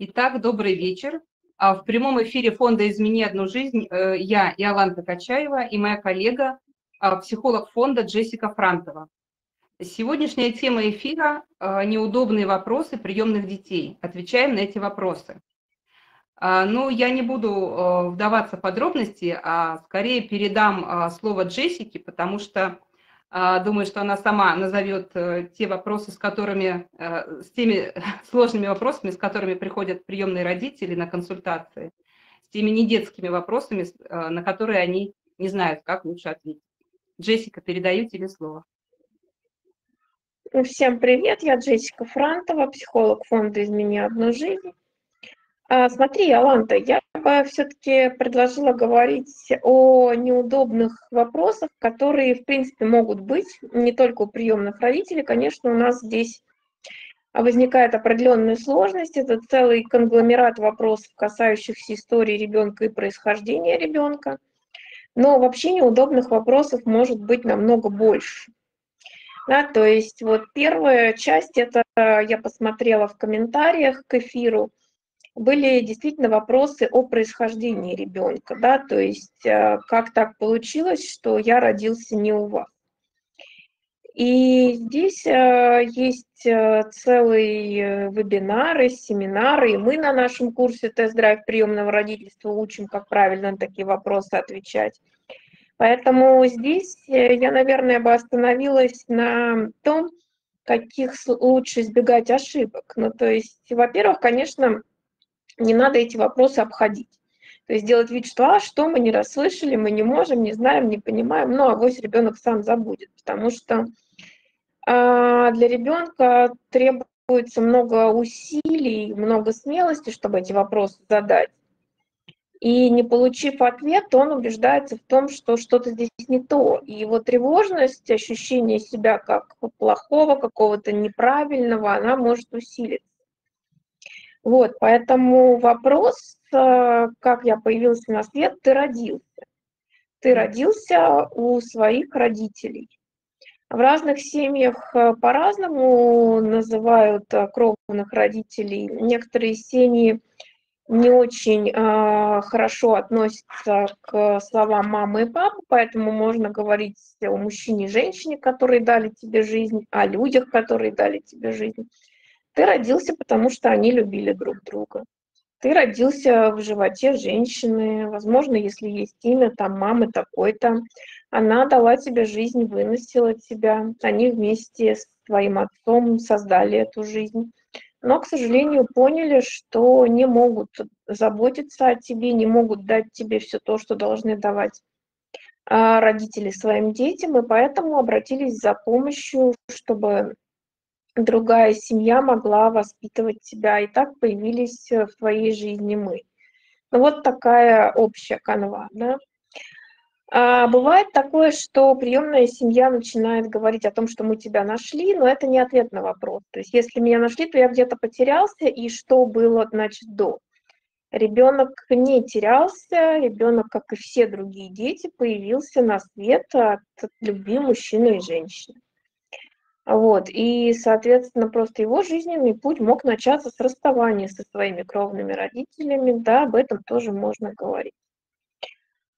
Итак, добрый вечер. А, В прямом эфире фонда «Измени одну жизнь» э, я, Иоланта Качаева, и моя коллега, а, психолог фонда Джессика Франтова. Сегодняшняя тема эфира а, «Неудобные вопросы приемных детей». Отвечаем на эти вопросы. А, Ну, я не буду э, вдаваться в подробности, а скорее передам а, слово Джессике, потому что а, думаю, что она сама назовет э, те вопросы, с которыми, э, с теми сложными вопросами, с которыми приходят приемные родители на консультации, с теми недетскими вопросами, на которые они не знают, как лучше ответить. Джессика, передаю тебе слово. Всем привет, я Джессика Франтова, психолог фонда «Измени одну жизнь». А, Смотри, Аланта, я бы все-таки предложила говорить о неудобных вопросах, которые, в принципе, могут быть не только у приемных родителей. Конечно, у нас здесь возникает определенная сложность. Это целый конгломерат вопросов, касающихся истории ребенка и происхождения ребенка. Но вообще неудобных вопросов может быть намного больше. Да, то есть вот первая часть, это я посмотрела в комментариях к эфиру, были действительно вопросы о происхождении ребенка, да, то есть э, как так получилось, что я родился не у вас. И здесь э, есть э, целые вебинары, семинары, и мы на нашем курсе «Тест-драйв приемного родительства» учим, как правильно на такие вопросы отвечать. Поэтому здесь я, наверное, бы остановилась на том, каких лучше избегать ошибок. Ну, то есть, во-первых, конечно, не надо эти вопросы обходить. То есть делать вид, что а, что мы не расслышали, мы не можем, не знаем, не понимаем, ну, а авось ребенок сам забудет, потому что а, для ребенка требуется много усилий, много смелости, чтобы эти вопросы задать. И не получив ответ, он убеждается в том, что что-то здесь не то. И его тревожность, ощущение себя как плохого, какого-то неправильного, она может усилиться. Вот, поэтому вопрос, э, как я появился на свет, ты родился. Ты родился у своих родителей. В разных семьях э, по-разному называют э, кровных родителей. Некоторые семьи не очень э, хорошо относятся к словам мамы и папы, поэтому можно говорить о мужчине и женщине, которые дали тебе жизнь, о людях, которые дали тебе жизнь. Ты родился, потому что они любили друг друга. Ты родился в животе женщины, возможно, если есть имя, там, мамы такой-то. Она дала тебе жизнь, выносила тебя. Они вместе с твоим отцом создали эту жизнь. Но, к сожалению, поняли, что не могут заботиться о тебе, не могут дать тебе все то, что должны давать а, родители своим детям, и поэтому обратились за помощью, чтобы другая семья могла воспитывать тебя. И так появились э, в твоей жизни мы. Ну, вот такая общая канва, да. А бывает такое, что приемная семья начинает говорить о том, что мы тебя нашли, но это не ответ на вопрос. То есть если меня нашли, то я где-то потерялся, и что было, значит, до. Ребенок не терялся, ребенок, как и все другие дети, появился на свет от любви мужчины и женщины. Вот. И, соответственно, просто его жизненный путь мог начаться с расставания со своими кровными родителями, да, об этом тоже можно говорить.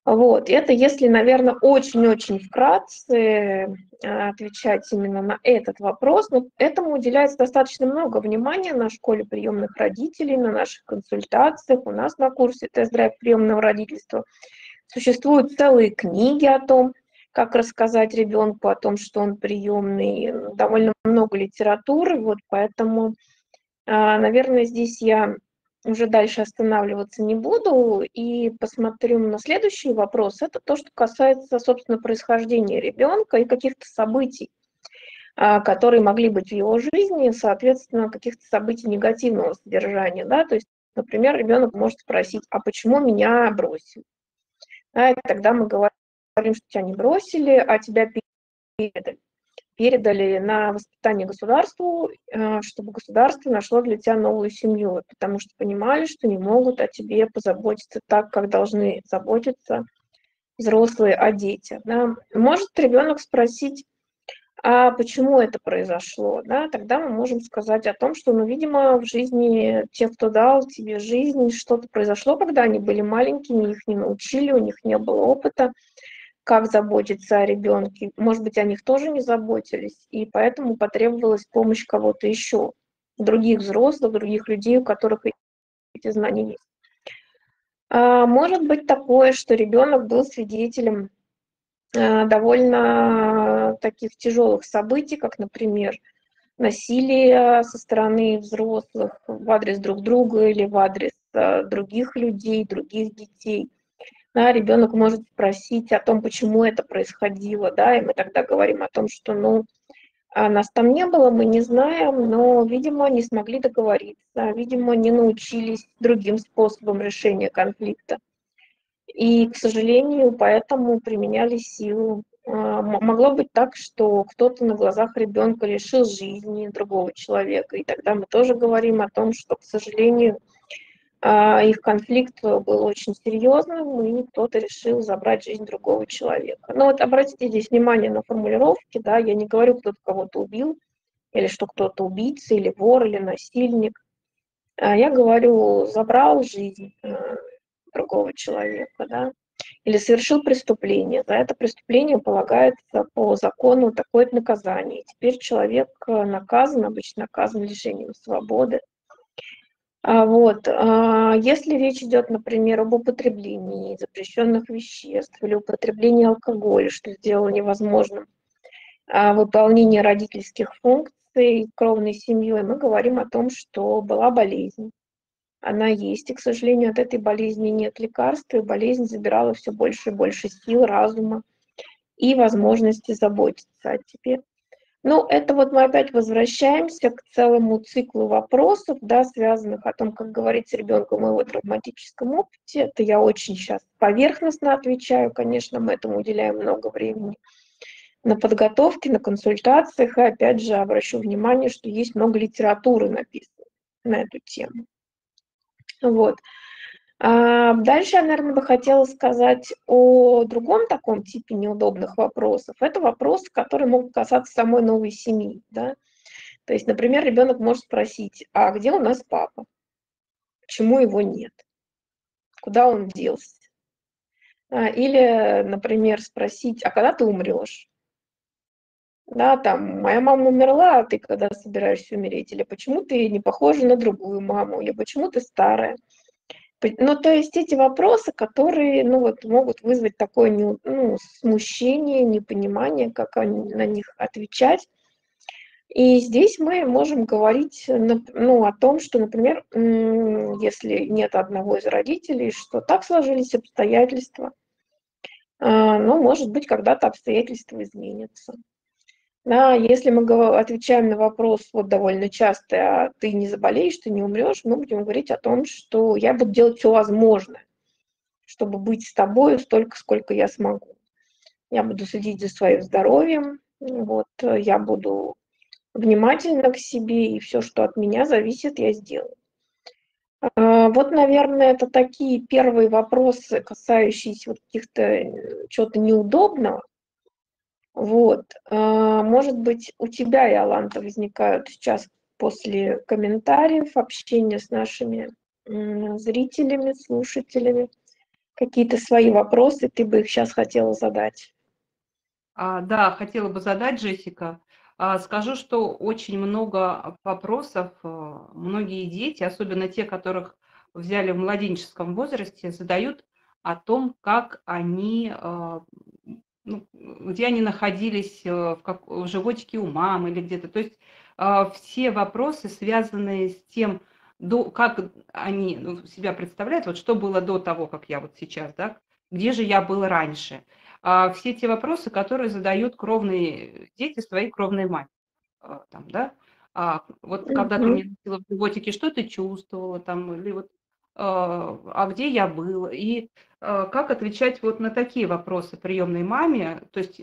Вот. Это если, наверное, очень-очень вкратце э, отвечать именно на этот вопрос, но этому уделяется достаточно много внимания на школе приемных родителей, на наших консультациях, у нас на курсе тест-драйв приемного родительства. Существуют целые книги о том, как рассказать ребенку о том, что он приемный, довольно много литературы, вот поэтому, а, наверное, здесь я уже дальше останавливаться не буду и посмотрю на следующий вопрос. Это то, что касается, собственно, происхождения ребенка и каких-то событий, а, которые могли быть в его жизни, соответственно, каких-то событий негативного содержания. Да? То есть, например, ребенок может спросить, а почему меня бросили? Да, и тогда мы говорим, что тебя не бросили, а тебя передали. передали на воспитание государству, э, чтобы государство нашло для тебя новую семью, потому что понимали, что не могут о тебе позаботиться так, как должны заботиться взрослые о детях. Да. Может ребенок спросить, а почему это произошло? Да? Тогда мы можем сказать о том, что, ну, видимо, в жизни тех, кто дал тебе жизнь, что-то произошло, когда они были маленькими, их не научили, у них не было опыта, как заботиться о ребенке. Может быть, о них тоже не заботились, и поэтому потребовалась помощь кого-то еще, других взрослых, других людей, у которых эти знания есть. А может быть такое, что ребенок был свидетелем а, довольно таких тяжелых событий, как, например, насилие со стороны взрослых в адрес друг друга или в адрес а, других людей, других детей. Да, ребенок может спросить о том, почему это происходило, да, и мы тогда говорим о том, что, ну, нас там не было, мы не знаем, но, видимо, не смогли договориться, видимо, не научились другим способам решения конфликта. И, к сожалению, поэтому применяли силу. А, могло быть так, что кто-то на глазах ребенка лишил жизни другого человека. И тогда мы тоже говорим о том, что, к сожалению, а, их конфликт был очень серьезным, и кто-то решил забрать жизнь другого человека. Но вот обратите здесь внимание на формулировки, да, я не говорю, кто-то кого-то убил, или что кто-то убийца, или вор, или насильник. А я говорю, забрал жизнь э, другого человека, да, или совершил преступление. За это преступление полагается по закону такое наказание. теперь человек э, наказан, обычно наказан лишением свободы. А вот. А если речь идет, например, об употреблении запрещенных веществ или употреблении алкоголя, что сделало невозможным а, выполнение родительских функций кровной семьей, мы говорим о том, что была болезнь она есть, и, к сожалению, от этой болезни нет лекарств, и болезнь забирала все больше и больше сил, разума и возможности заботиться о тебе. Ну, это вот мы опять возвращаемся к целому циклу вопросов, да, связанных о том, как говорить с ребенком о его травматическом опыте. Это я очень сейчас поверхностно отвечаю, конечно, мы этому уделяем много времени на подготовке, на консультациях, и опять же обращу внимание, что есть много литературы написано на эту тему. Вот. А дальше я, наверное, бы хотела сказать о другом таком типе неудобных вопросов. Это вопросы, которые могут касаться самой новой семьи. Да? То есть, например, ребенок может спросить, а где у нас папа? Почему его нет? Куда он делся? А, или, например, спросить, а когда ты умрешь? Да, там, моя мама умерла, а ты когда собираешься умереть? Или почему ты не похожа на другую маму? Или почему ты старая? Ну, то есть эти вопросы, которые, ну, вот, могут вызвать такое ну, смущение, непонимание, как они, на них отвечать. И здесь мы можем говорить ну, о том, что, например, если нет одного из родителей, что так сложились обстоятельства, а, ну, может быть, когда-то обстоятельства изменятся. Да, если мы отвечаем на вопрос вот довольно часто, а ты не заболеешь, ты не умрешь, мы будем говорить о том, что я буду делать все возможное, чтобы быть с тобой столько, сколько я смогу. Я буду следить за своим здоровьем, вот, я буду внимательна к себе, и все, что от меня зависит, я сделаю. А, вот, наверное, это такие первые вопросы, касающиеся вот каких-то э, чего-то неудобного, вот. А, может быть, у тебя, Иоланта, возникают сейчас после комментариев, общения с нашими зрителями, слушателями, какие-то свои вопросы, ты бы их сейчас хотела задать. А, да, хотела бы задать, Джессика. А, скажу, что очень много вопросов, а, многие дети, особенно те, которых взяли в младенческом возрасте, задают о том, как они а, ну, где они находились э, в, как, в животике у мамы или где-то. То есть э, все вопросы, связанные с тем, до, как они ну, себя представляют, вот что было до того, как я вот сейчас, да, где же я был раньше. А все те вопросы, которые задают кровные дети своей кровной матери. Э, там, да? А, вот когда ты мне в животике, что ты чувствовала там, или вот а где я был, и как отвечать вот на такие вопросы приемной маме, то есть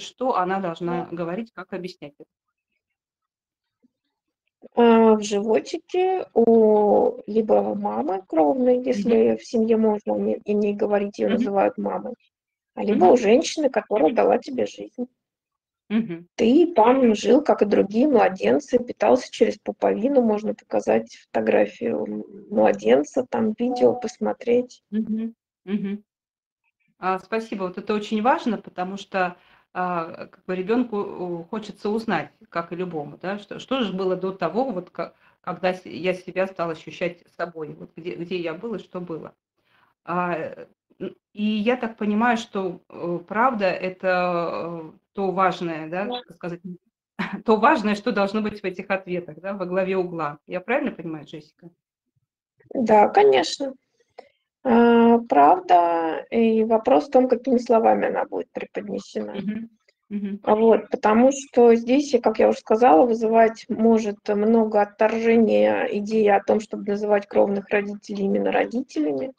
что она должна говорить, как объяснять это. А, в животике у либо мамы кровной, если в семье можно и не говорить, ее называют мамой, а либо Мгм. у женщины, которая дала тебе жизнь. Мгм. Ты там жил, как и другие младенцы, питался через пуповину, можно показать фотографию младенца, там видео посмотреть. Мгм. Мгм. А, спасибо. Вот это очень важно, потому что а, как бы ребенку хочется узнать, как и любому, да, что, что же было до того, вот как, когда я себя стал ощущать собой, вот где, где я был и что было. А, и я так понимаю, что э, правда это э, то важное, да, так сказать, то важное, что должно быть в этих ответах, да, во главе угла. Я правильно понимаю, Джессика? Да, конечно. А, правда, и вопрос в том, какими словами она будет преподнесена. Мгм. А Вот, потому что здесь, как я уже сказала, вызывать может много отторжения идеи о том, чтобы называть кровных родителей именно родителями.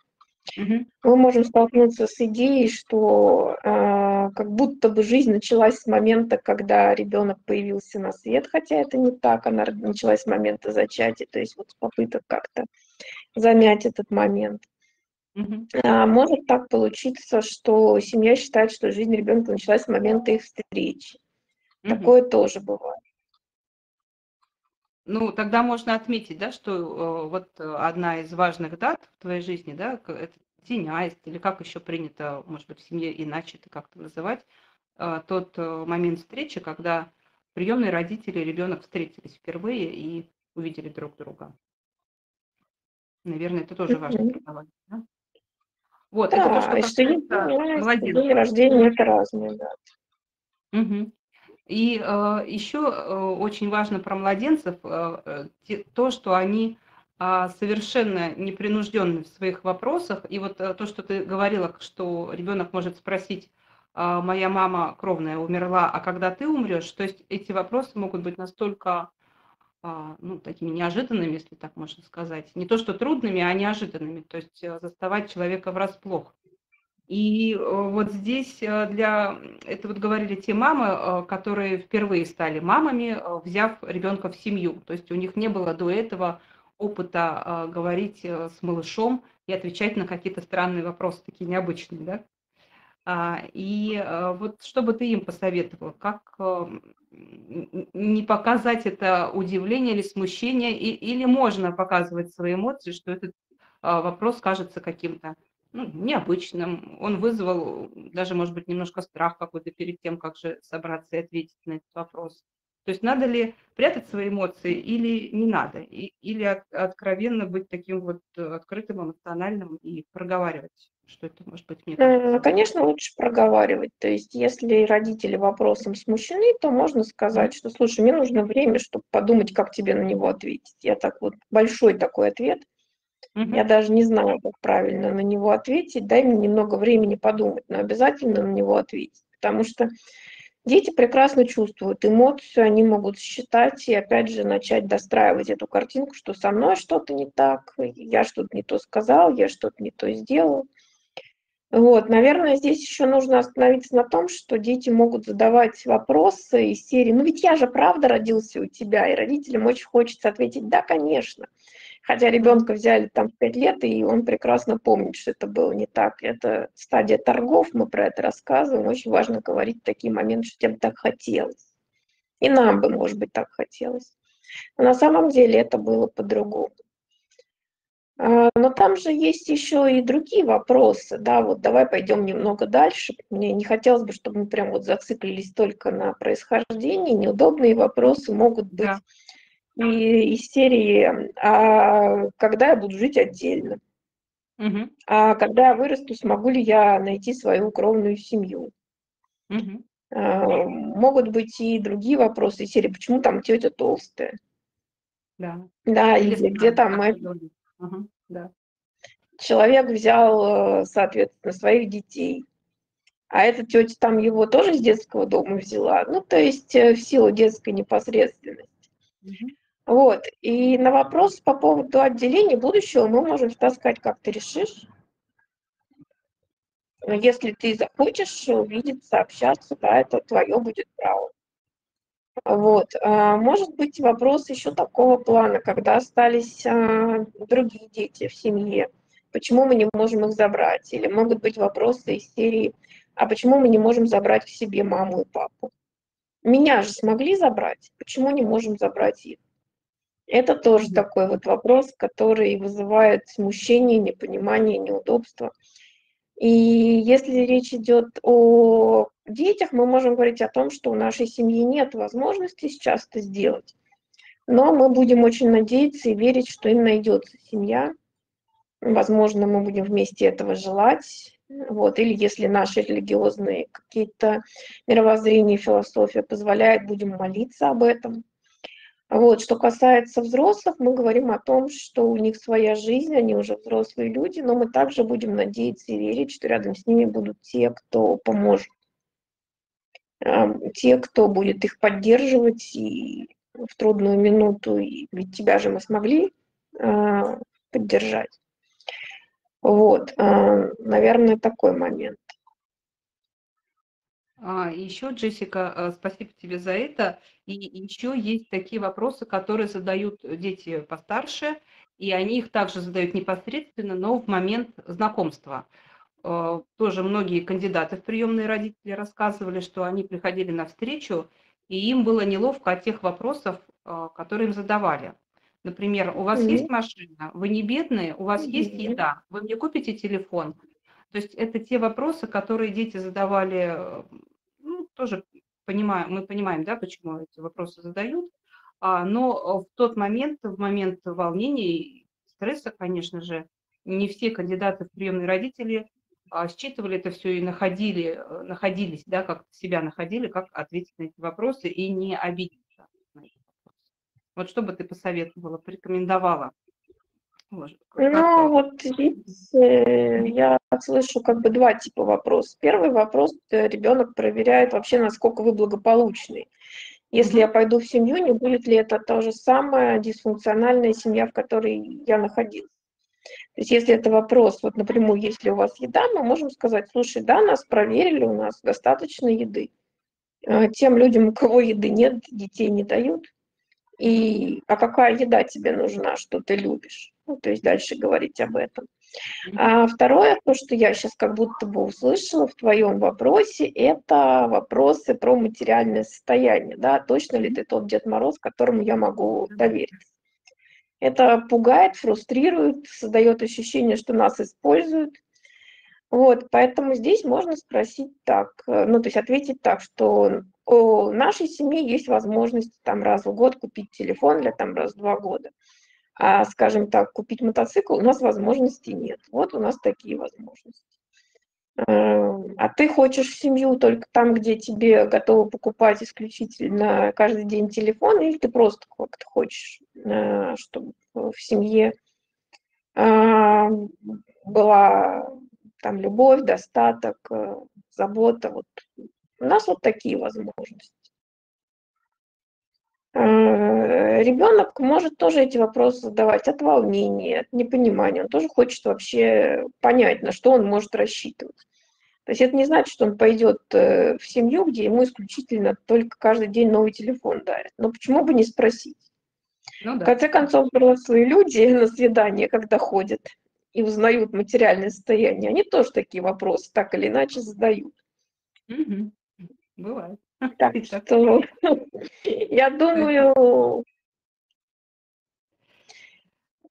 Мы можем столкнуться с идеей, что э, как будто бы жизнь началась с момента, когда ребенок появился на свет, хотя это не так, она началась с момента зачатия, то есть вот с попыток как-то замять этот момент. А, может так получиться, что семья считает, что жизнь ребенка началась с момента их встречи. Такое тоже бывает. Ну, тогда можно отметить, да, что э, вот э, одна из важных дат в твоей жизни, да, это день аист, или как еще принято, может быть, в семье иначе это как-то называть, э, тот э, момент встречи, когда приемные родители и ребенок встретились впервые и увидели друг друга. Наверное, это тоже важно да? Вот, это то, Да, что что день рождения, младенца. день рождения это разные, да. Мгм. И э, еще э, очень важно про младенцев э, то, что они а, совершенно непринужденны в своих вопросах. И вот то, что ты говорила, что ребенок может спросить, а, моя мама кровная умерла, а когда ты умрешь, то есть эти вопросы могут быть настолько а, ну, такими неожиданными, если так можно сказать. Не то, что трудными, а неожиданными. То есть заставать человека врасплох. И э, вот здесь э, для, это вот говорили те мамы, э, которые впервые стали мамами, взяв ребенка в семью. То есть у них не было до этого опыта говорить с малышом и отвечать на какие-то странные вопросы, такие необычные, да? А, И вот что бы ты им посоветовала, как не показать это удивление или смущение, или можно показывать свои эмоции, что этот вопрос кажется каким-то ну, необычным, он вызвал даже, может быть, немножко страх какой-то перед тем, как же собраться и ответить на этот вопрос. То есть надо ли прятать свои эмоции или не надо, И- или от- откровенно быть таким вот э, открытым, эмоциональным и проговаривать, что это может быть мне. Конечно, лучше проговаривать. То есть, если родители вопросом смущены, то можно сказать, что, слушай, мне нужно время, чтобы подумать, как тебе на него ответить. Я так вот, большой такой ответ, Мгм. я даже не знаю, как правильно на него ответить. Дай мне немного времени подумать, но обязательно на него ответить. Потому что дети прекрасно чувствуют эмоцию, они могут считать и, опять же, начать достраивать эту картинку, что со мной что-то не так, я что-то не то сказал, я что-то не то сделал. Вот, наверное, здесь еще нужно остановиться на том, что дети могут задавать вопросы из серии «Ну ведь я же правда родился у тебя», и родителям очень хочется ответить «Да, конечно». Хотя ребенка взяли там в 5 лет, и он прекрасно помнит, что это было не так. Это стадия торгов, мы про это рассказываем. Очень важно говорить такие моменты, что бы так хотелось. И нам бы, может быть, так хотелось. Но на самом деле это было по-другому. А, Но там же есть еще и другие вопросы, да, вот давай пойдем немного дальше. Мне не хотелось бы, чтобы мы прям вот зациклились только на происхождении. Неудобные вопросы могут быть Да. И из серии «А когда я буду жить отдельно?» Мгм. «А когда я вырасту, смогу ли я найти свою кровную семью?» Мгм. А, Могут быть и другие вопросы из серии «Почему там тетя толстая?» Да. Да, Или или где там. Ага, Да. человек взял, соответственно, своих детей, а эта тетя там его тоже из детского дома взяла. Ну, то есть э, в силу детской непосредственности. Мгм. Вот. И на вопрос по поводу отделения будущего мы можем сказать, как ты решишь. Если ты захочешь увидеться, общаться, да, это твое будет право. Вот. А, может быть, вопрос еще такого плана, когда остались а, другие дети в семье, почему мы не можем их забрать? Или могут быть вопросы из серии, а почему мы не можем забрать к себе маму и папу? Меня же смогли забрать, почему не можем забрать их? Это тоже такой вот вопрос, который вызывает смущение, непонимание, неудобство. И если речь идет о детях, мы можем говорить о том, что у нашей семьи нет возможности сейчас это сделать. Но мы будем очень надеяться и верить, что им найдется семья. Возможно, мы будем вместе этого желать. Вот. Или если наши религиозные какие-то мировоззрения, философия позволяет, будем молиться об этом. Вот. Что касается взрослых, мы говорим о том, что у них своя жизнь, они уже взрослые люди, но мы также будем надеяться и верить, что рядом с ними будут те, кто поможет, те, кто будет их поддерживать и в трудную минуту, и ведь тебя же мы смогли а, поддержать. Вот, а, наверное, такой момент. А, еще, Джессика, э, спасибо тебе за это. И еще есть такие вопросы, которые задают дети постарше, и они их также задают непосредственно, но в момент знакомства. Э, тоже многие кандидаты в приемные родители рассказывали, что они приходили на встречу, и им было неловко от тех вопросов, э, которые им задавали. Например, у вас mm-hmm. есть машина, вы не бедные, у вас mm-hmm. есть еда, вы мне купите телефон. То есть это те вопросы, которые дети задавали тоже понимаем, мы понимаем, да, почему эти вопросы задают, а, но в тот момент, в момент волнения и стресса, конечно же, не все кандидаты в приемные родители а, считывали это все и находили, находились, да, как себя находили, как ответить на эти вопросы и не обидеться на эти вопросы. Вот что бы ты посоветовала, порекомендовала? Ну, вот здесь э, я слышу как бы два типа вопросов. Первый вопрос, э, ребенок проверяет вообще, насколько вы благополучный. Если mm-hmm. я пойду в семью, не будет ли это то же самое дисфункциональная семья, в которой я находилась. То есть если это вопрос, вот напрямую, есть ли у вас еда, мы можем сказать, слушай, да, нас проверили, у нас достаточно еды. Э, тем людям, у кого еды нет, детей не дают. И, а какая еда тебе нужна, что ты любишь? Ну, то есть дальше говорить об этом. А второе, то, что я сейчас как будто бы услышала в твоем вопросе, это вопросы про материальное состояние. Да? Точно ли ты тот Дед Мороз, которому я могу довериться? Это пугает, фрустрирует, создает ощущение, что нас используют. Вот, поэтому здесь можно спросить так, ну, то есть ответить так, что у нашей семьи есть возможность там раз в год купить телефон для там раз в два года а, скажем так, купить мотоцикл, у нас возможностей нет. Вот у нас такие возможности. Эм, а ты хочешь семью только там, где тебе готовы покупать исключительно каждый день телефон, или ты просто как-то хочешь, э, чтобы в семье а, была там любовь, достаток, э, забота. Вот. У нас вот такие возможности. Э, ребенок может тоже эти вопросы задавать от волнения, от непонимания. Он тоже хочет вообще понять, на что он может рассчитывать. То есть это не значит, что он пойдет э, в семью, где ему исключительно только каждый день новый телефон дарят. Но почему бы не спросить? Ну, да. В конце концов, взрослые люди на свидание, когда ходят и узнают материальное состояние, они тоже такие вопросы так или иначе задают. Угу. Бывает. Так что я думаю,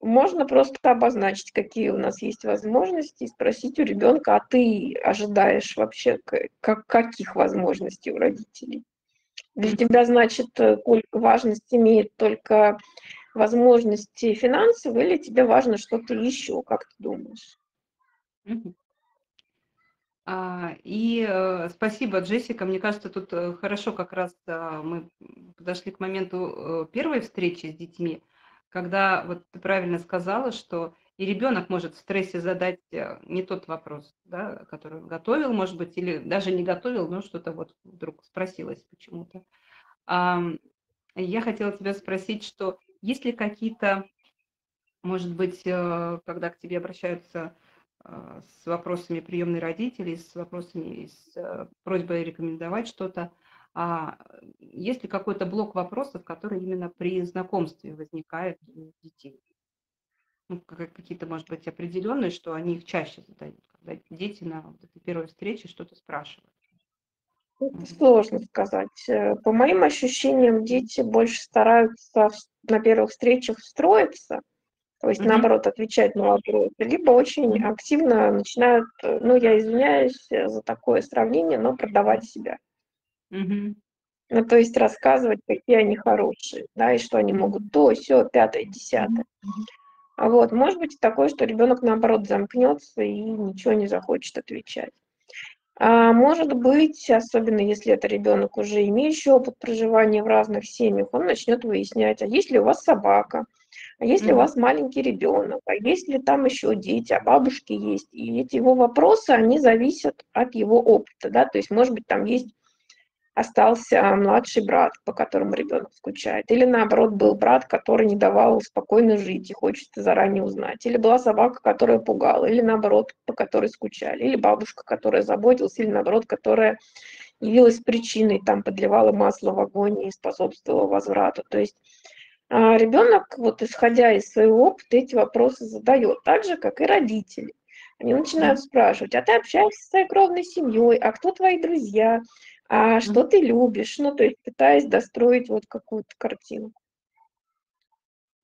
можно просто обозначить, какие у нас есть возможности, и спросить у ребенка, а ты ожидаешь вообще как, каких возможностей у родителей? Для тебя, значит, сколько важность имеет только возможности финансовые, или тебе важно что-то еще, как ты думаешь? И э, спасибо, Джессика. Мне кажется, тут э, хорошо как раз а, мы подошли к моменту э, первой встречи с детьми, когда вот ты правильно сказала, что и ребенок может в стрессе задать не тот вопрос, да, который он готовил, может быть, или даже не готовил, но что-то вот вдруг спросилось почему-то. Я хотела тебя спросить, что есть ли какие-то, может быть, когда к тебе обращаются с вопросами приемной родителей, с вопросами, с э, просьбой рекомендовать что-то, а есть ли какой-то блок вопросов, который именно при знакомстве возникает у детей? Ну, какие-то, может быть, определенные, что они их чаще задают, когда дети на вот этой первой встрече что-то спрашивают. Это сложно сказать. Э, по моим ощущениям, дети больше стараются на первых встречах встроиться, то есть, mm-hmm. наоборот, отвечать на вопросы, либо очень активно начинают, э, ну, я извиняюсь э, за такое сравнение, но продавать себя. Mm-hmm. Ну, то есть рассказывать, какие они хорошие, да, и что они могут то, все, пятое, десятое. Mm-hmm. Вот, может быть такое, что ребенок, наоборот, замкнется и ничего не захочет отвечать. А может быть, особенно если это ребенок уже имеющий опыт проживания в разных семьях, он начнет выяснять, а есть ли у вас собака, а есть ли у вас маленький ребенок, а есть ли там еще дети, а бабушки есть. И эти его вопросы, они зависят от его опыта, да, то есть, может быть, там есть остался младший брат, по которому ребенок скучает. Или наоборот, был брат, который не давал спокойно жить и хочется заранее узнать. Или была собака, которая пугала. Или наоборот, по которой скучали. Или бабушка, которая заботилась. Или наоборот, которая явилась причиной, там подливала масло в огонь и способствовала возврату. То есть ребенок, вот исходя из своего опыта, эти вопросы задает, так же, как и родители. Они начинают спрашивать, а ты общаешься с своей кровной семьей, а кто твои друзья, а что ты любишь, ну, то есть пытаясь достроить вот какую-то картину.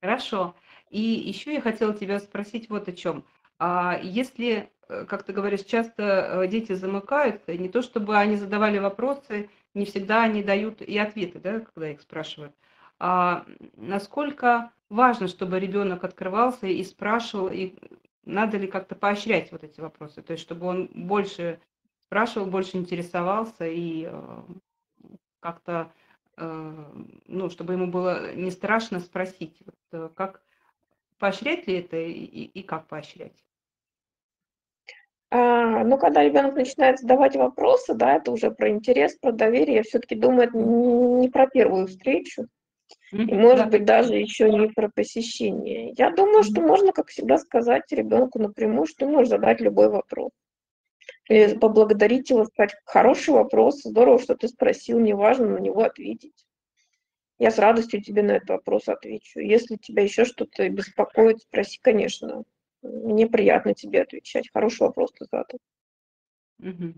Хорошо. И еще я хотела тебя спросить вот о чем. А если, э, как ты говоришь, часто э, дети замыкаются, не то чтобы они задавали вопросы, не всегда они дают и ответы, да, когда их спрашивают. А насколько важно, чтобы ребенок открывался и спрашивал, и надо ли как-то поощрять вот эти вопросы, то есть чтобы он больше спрашивал, больше интересовался и э, как-то, э, ну, чтобы ему было не страшно спросить, вот, как поощрять ли это и, и как поощрять? А, ну, когда ребенок начинает задавать вопросы, да, это уже про интерес, про доверие, все-таки думает не про первую встречу, и, может да. быть, даже еще не про посещение. Я думаю, что можно, как всегда, сказать ребенку напрямую, что можешь задать любой вопрос или поблагодарить его, сказать, хороший вопрос, здорово, что ты спросил, мне важно на него ответить. Я с радостью тебе на этот вопрос отвечу. Если тебя еще что-то беспокоит, спроси, конечно. Мне приятно тебе отвечать. Хороший вопрос ты задал. Угу.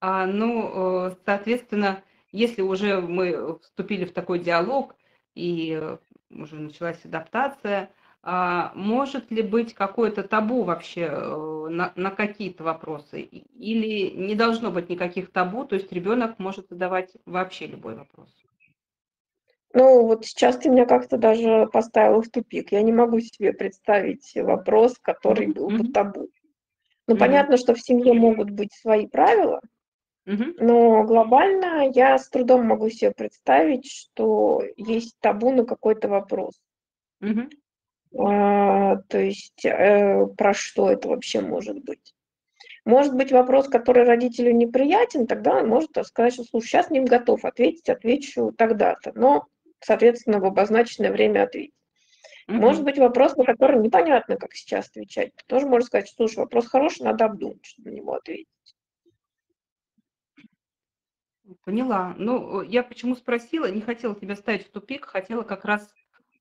А, ну, э, соответственно, если уже мы вступили в такой диалог и э, уже началась адаптация, а может ли быть какое-то табу вообще э, на, на какие-то вопросы? Или не должно быть никаких табу, то есть ребенок может задавать вообще любой вопрос? Ну, вот сейчас ты меня как-то даже поставила в тупик. Я не могу себе представить вопрос, который был бы табу. Ну, mm-hmm. понятно, что в семье могут быть свои правила, но глобально я с трудом могу себе представить, что есть табу на какой-то вопрос. Mm-hmm. А, то есть э, про что это вообще может быть? Может быть вопрос, который родителю неприятен, тогда он может сказать, что слушай, сейчас не готов ответить, отвечу тогда-то. Но, соответственно, в обозначенное время ответить. Mm-hmm. Может быть вопрос, на который непонятно, как сейчас отвечать. Ты тоже можно сказать, слушай, вопрос хороший, надо обдумать, чтобы на него ответить. Поняла. Ну, я почему спросила, не хотела тебя ставить в тупик, хотела как раз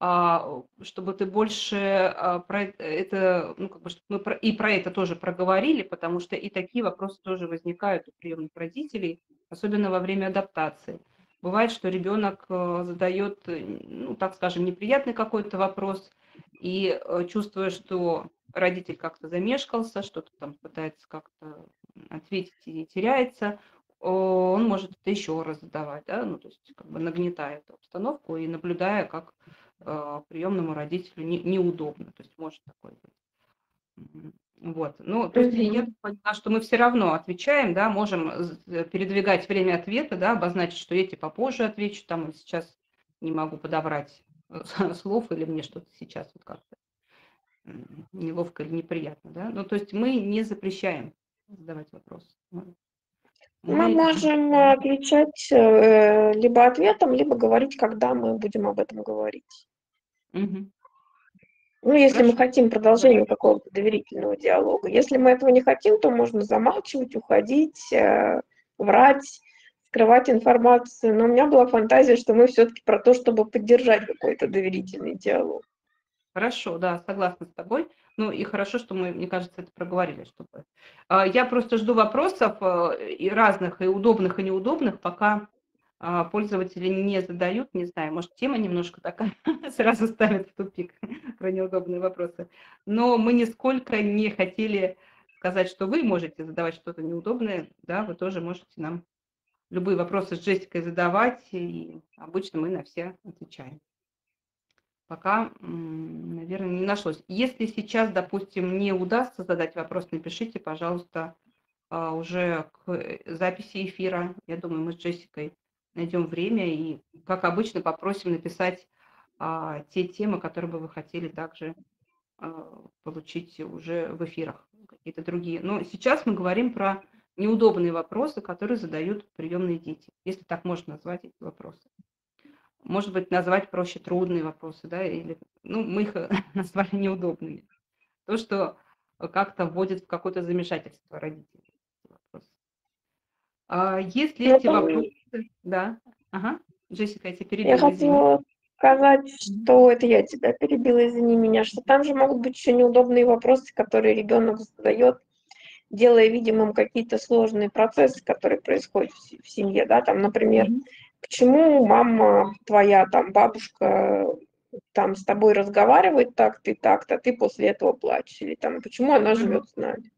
а, чтобы ты больше а, про это, ну, как бы, чтобы мы про, и про это тоже проговорили, потому что и такие вопросы тоже возникают у приемных родителей, особенно во время адаптации. Бывает, что ребенок э, задает, ну, так скажем, неприятный какой-то вопрос, и э, чувствуя, что родитель как-то замешкался, что-то там пытается как-то ответить и теряется, он может это еще раз задавать, да, ну, то есть как бы нагнетая эту обстановку и наблюдая, как э, приемному родителю не, неудобно, то есть может такое быть. Вот, ну, то есть я поняла, что мы все равно отвечаем, да, можем передвигать время ответа, да, обозначить, что я тебе попозже отвечу, там, сейчас не могу подобрать э, слов, или мне что-то сейчас вот как-то неловко или неприятно, да, ну, то есть мы не запрещаем задавать вопрос. Мы можем отвечать э, либо ответом, либо говорить, когда мы будем об этом говорить. Мгм. Ну, если мы Хорошо. хотим продолжения какого-то доверительного диалога. Если мы этого не хотим, то можно замалчивать, уходить, э, врать, скрывать информацию. Но у меня была фантазия, что мы все-таки про то, чтобы поддержать какой-то доверительный диалог. Хорошо, да, согласна с тобой. Ну и хорошо, что мы, мне кажется, это проговорили, чтобы. А, Я просто жду вопросов э, и разных, и удобных, и неудобных, пока а, пользователи не задают, не знаю, может, тема немножко такая сразу ставит в тупик про неудобные вопросы. Но мы нисколько не хотели сказать, что вы можете задавать что-то неудобное, да, вы тоже можете нам любые вопросы с Джессикой задавать, и обычно мы на все отвечаем. Пока, наверное, не нашлось. Если сейчас, допустим, не удастся задать вопрос, напишите, пожалуйста, а, уже к э, записи эфира. Я думаю, мы с Джессикой найдем время и, как обычно, попросим написать а, те темы, которые бы вы хотели также а, получить уже в эфирах, какие-то другие. Но сейчас мы говорим про неудобные вопросы, которые задают приемные дети, если так можно назвать эти вопросы. Может быть, назвать проще трудные вопросы, да, или, ну, мы их назвали неудобными. То, что как-то вводит в какое-то замешательство родителей. А если Ну, эти там вопросы... Да, ага. Джессика, я тебя Я перебила, извини. хотела сказать, что это я тебя перебила, извини меня, что там же могут быть еще неудобные вопросы, которые ребенок задает, делая видимым какие-то сложные процессы, которые происходят в се- в семье, да, там, например, Мгм. Почему мама твоя, там, бабушка, там, с тобой разговаривает так-то и так-то, а ты после этого плачешь, или там, почему она живет с нами,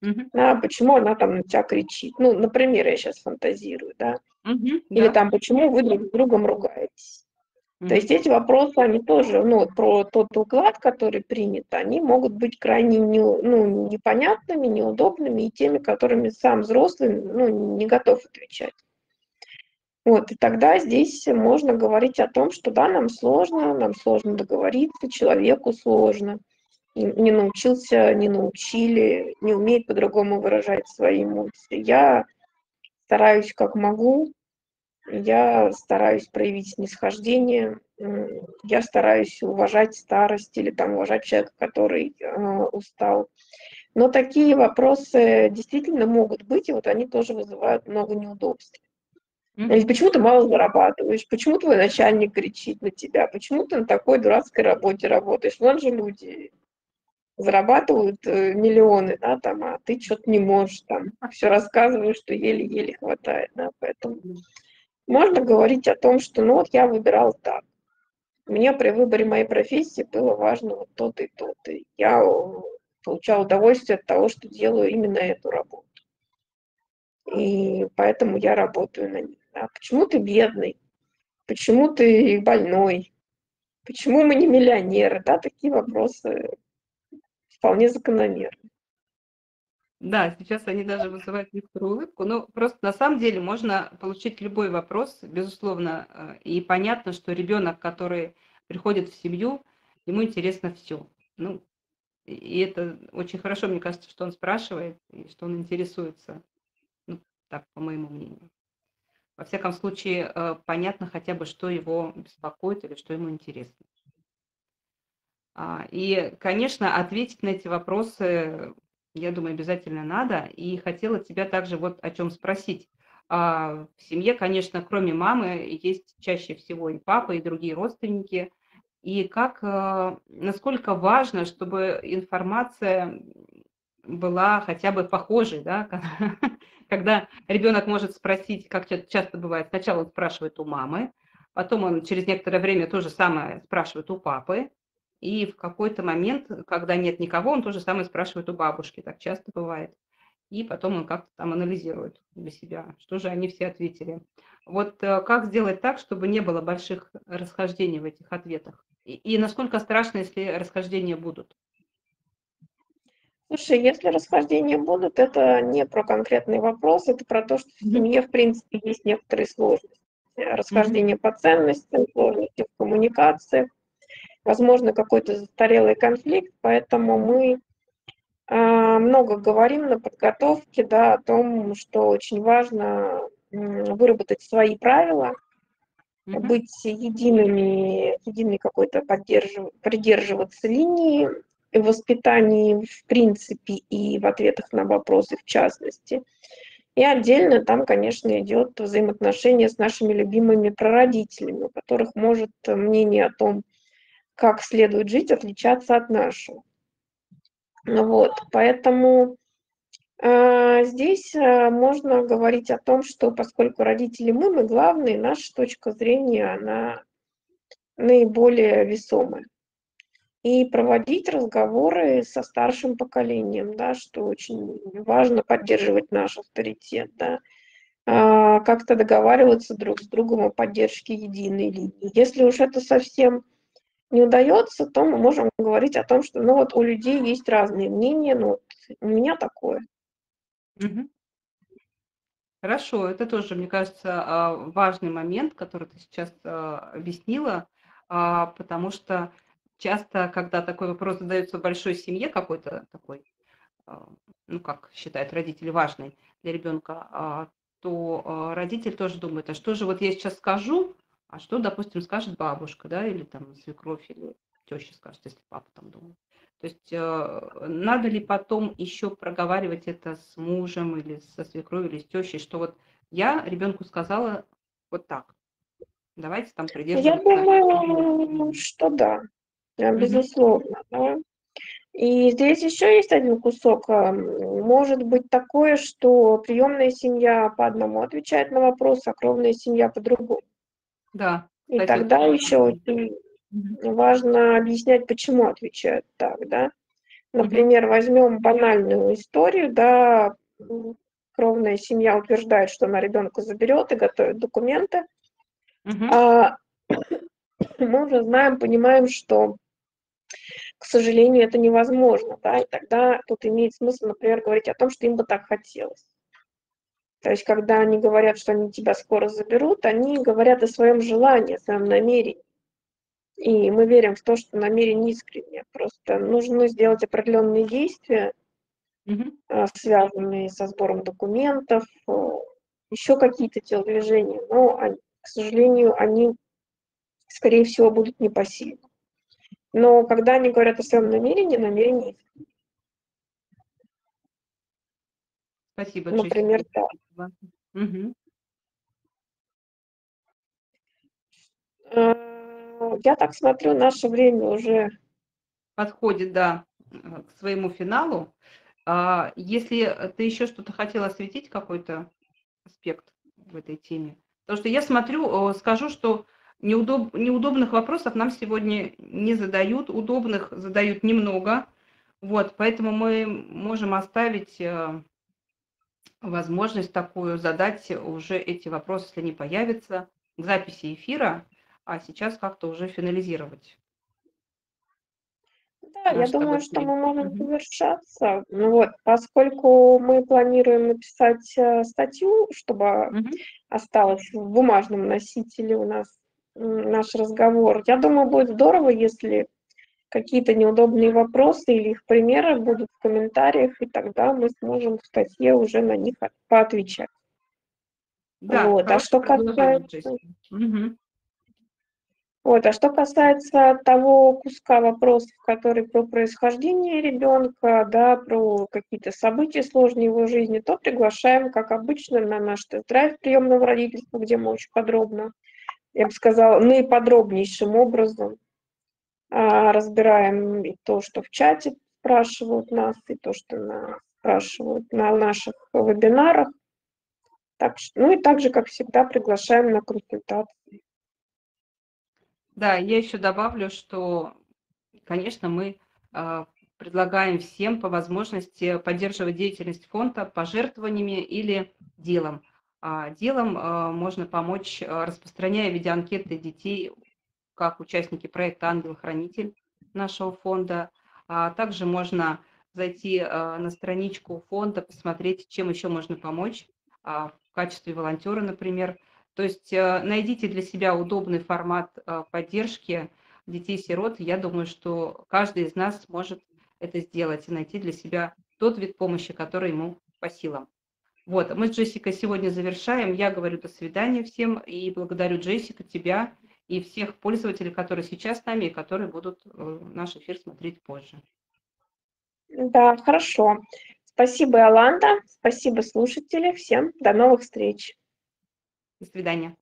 Мгм. да, почему она там на тебя кричит, ну, например, я сейчас фантазирую, да, Мгм. или Да. там, почему вы друг с другом ругаетесь. То Мгм. есть эти вопросы, они тоже, ну, вот про тот уклад, который принят, они могут быть крайне не, ну, непонятными, неудобными и теми, которыми сам взрослый ну, не готов отвечать. Вот, и тогда здесь можно говорить о том, что да, нам сложно, нам сложно договориться, человеку сложно, не научился, не научили, не умеет по-другому выражать свои эмоции. Я стараюсь как могу, я стараюсь проявить снисхождение, я стараюсь уважать старость или там уважать человека, который э, устал. Но такие вопросы действительно могут быть, и вот они тоже вызывают много неудобств. Мгм. почему ты мало зарабатываешь, почему твой начальник кричит на тебя, почему ты на такой дурацкой работе работаешь. Вон же люди зарабатывают э, миллионы, да, там, а ты что-то не можешь там, все рассказываешь, что еле-еле хватает, да, поэтому можно говорить о том, что ну вот я выбирал так. Мне при выборе моей профессии было важно вот то-то и то-то. И Я э, получал удовольствие от того, что делаю именно эту работу. И поэтому я работаю на них. Да. Почему ты бедный? Почему ты больной? Почему мы не миллионеры? Да, такие вопросы вполне закономерны. Да, сейчас они даже вызывают некоторую улыбку. Но просто на самом деле можно получить любой вопрос, безусловно. э, И понятно, что ребенок, который приходит в семью, ему интересно все. Ну, и это очень хорошо, мне кажется, что он спрашивает, и что он интересуется. Ну, так, по моему мнению. Во всяком случае, э, понятно хотя бы, что его беспокоит или что ему интересно. А, И, конечно, ответить на эти вопросы, я думаю, обязательно надо. И хотела тебя также вот о чем спросить. А, В семье, конечно, кроме мамы, есть чаще всего и папа, и другие родственники. И как, э, насколько важно, чтобы информация была хотя бы похожей, да, когда ребенок может спросить, как ча- часто бывает, сначала он спрашивает у мамы, потом он через некоторое время то же самое спрашивает у папы, и в какой-то момент, когда нет никого, он то же самое спрашивает у бабушки, так часто бывает. И потом он как-то там анализирует для себя, что же они все ответили. Вот э, как сделать так, чтобы не было больших расхождений в этих ответах? И, и насколько страшно, если расхождения будут? Слушай, если расхождения будут, это не про конкретный вопрос, это про то, что в семье, в принципе, есть некоторые сложности. Мгм. Расхождения по ценностям, сложности в коммуникации, возможно, какой-то застарелый конфликт, поэтому мы а, много говорим на подготовке, да, о том, что очень важно выработать свои правила, угу. быть едиными, единой какой-то поддержив, придерживаться линии воспитании в принципе и в ответах на вопросы в частности. И отдельно там, конечно, идет взаимоотношение с нашими любимыми прародителями, у которых может мнение о том, как следует жить, отличаться от нашего. Вот, поэтому э, здесь э, можно говорить о том, что поскольку родители мы, мы главные, наша точка зрения, она наиболее весомая. И проводить разговоры со старшим поколением, да, что очень важно поддерживать наш авторитет, да, э, как-то договариваться друг с другом о поддержке единой линии. Если уж это совсем не удается, то мы можем говорить о том, что ну вот у людей есть разные мнения, но вот у меня такое. Хорошо, это тоже, мне кажется, а, важный момент, который ты сейчас а, объяснила, а, потому что часто, когда такой вопрос задается в большой семье, какой-то такой, ну, как считают родители, важный для ребенка, то родитель тоже думает, а что же вот я сейчас скажу, а что, допустим, скажет бабушка, да, или там свекровь, или теща скажет, если папа там дома. То есть э, надо ли потом еще проговаривать это с мужем или со свекровью, или с тещей, что вот я ребенку сказала вот так. Давайте там придерживаться. Я думаю, что да, безусловно. Да. И здесь еще есть один кусок. А, может быть такое, что приемная семья по одному отвечает на вопрос, а кровная семья по другому. Да. И кстати, тогда еще очень важно объяснять, почему отвечают так, да. Например, возьмем банальную историю, да, кровная семья утверждает, что она ребенка заберет и готовит документы. Угу. А мы уже знаем, понимаем, что, к сожалению, это невозможно, да, и тогда тут имеет смысл, например, говорить о том, что им бы так хотелось. То есть, когда они говорят, что они тебя скоро заберут, они говорят о своем желании, о своем намерении. И мы верим в то, что намерение искреннее. Просто нужно сделать определенные действия, mm-hmm. связанные со сбором документов, э, еще какие-то телодвижения. Но, к сожалению, они, скорее всего, будут непосильны. Но когда они говорят о своем намерении, намерение. Спасибо, Например, да. Угу. Я так смотрю, наше время уже подходит, да, к своему финалу. А, если ты еще что-то хотела осветить, какой-то аспект в этой теме. Потому что я смотрю, скажу, что неудоб, неудобных вопросов нам сегодня не задают, удобных задают немного. Вот, поэтому мы можем оставить э, возможность такую задать уже эти вопросы, если они появятся, к записи эфира, а сейчас как-то уже финализировать. Да, я думаю, что мы можем завершаться. Ну вот, поскольку мы планируем написать э, статью, чтобы угу. осталось в бумажном носителе у нас наш разговор, я думаю, будет здорово, если какие-то неудобные вопросы или их примеры будут в комментариях, и тогда мы сможем в статье уже на них поотвечать. Да, вот. А что касается... Угу. Вот. А что касается того куска вопросов, который про происхождение ребенка, да, про какие-то события сложные в его жизни, то приглашаем, как обычно, на наш тест-драйв приемного родительства, где мы очень подробно, я бы сказала, наиподробнейшим образом а, разбираем и то, что в чате спрашивают нас, и то, что нас спрашивают на наших вебинарах. Так, ну и также, как всегда, приглашаем на консультации. Да, я еще добавлю, что, конечно, мы э, предлагаем всем по возможности поддерживать деятельность фонда пожертвованиями или делом. А делом э, можно помочь, распространяя видеоанкеты детей как участники проекта «Ангел-хранитель» нашего фонда. А также можно зайти а, на страничку фонда, посмотреть, чем еще можно помочь а, в качестве волонтера, например. То есть а, найдите для себя удобный формат поддержки детей-сирот. Я думаю, что каждый из нас сможет это сделать и найти для себя тот вид помощи, который ему по силам. Вот, мы с Джессикой сегодня завершаем. Я говорю до свидания всем и благодарю Джессика, тебя и всех пользователей, которые сейчас с нами и которые будут э, наш эфир смотреть позже. Да, хорошо. Спасибо, Иоланда. Спасибо, слушатели. Всем до новых встреч. До свидания.